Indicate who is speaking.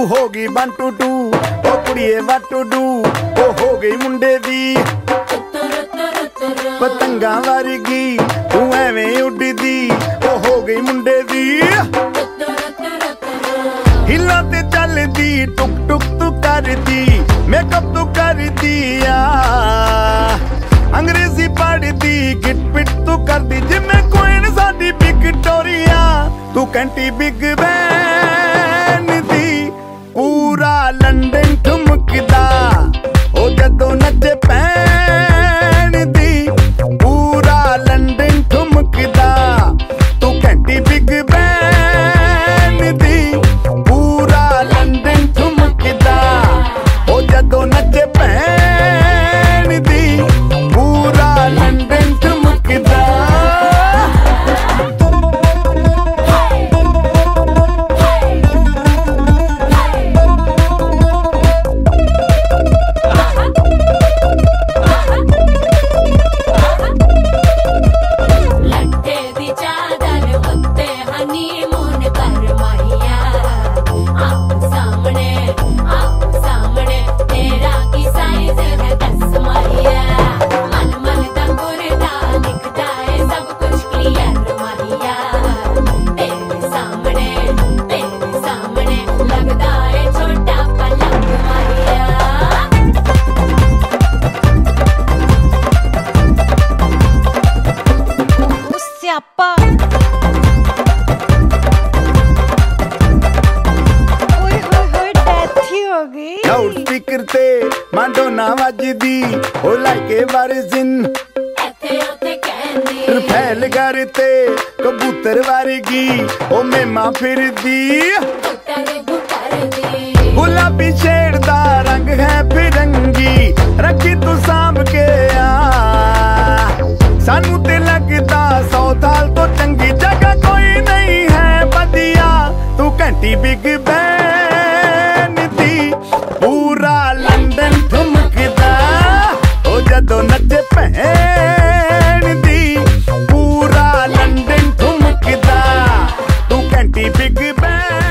Speaker 1: तू हो गई बंटू टू ओ कुड़िए वन डू, ओ हो गई मुंडे दी। पतंगा वर्गी, तू एवें दी, ओ हो गई मुंडे दी। हिला ते चलदी टुक टुक तू कर दी, मेकअप तू कर दी आ अंग्रेज़ी पढ़ दी, गिट पिट तू कर दी जिम्मे कोई कोइन साडी बिग टोरिया तू कैंटी बिग बैंग
Speaker 2: ಅಪ್ಪ लाउड
Speaker 1: स्पीकर ते माडोना वजदी ओ लाइके बारिजिन फैल घर ते कबूतर वारगी ओ मेमा फिरदी। डोनट पहन दी। पूरा लंदन ठुमकदा। तू घंटी बिग बैंग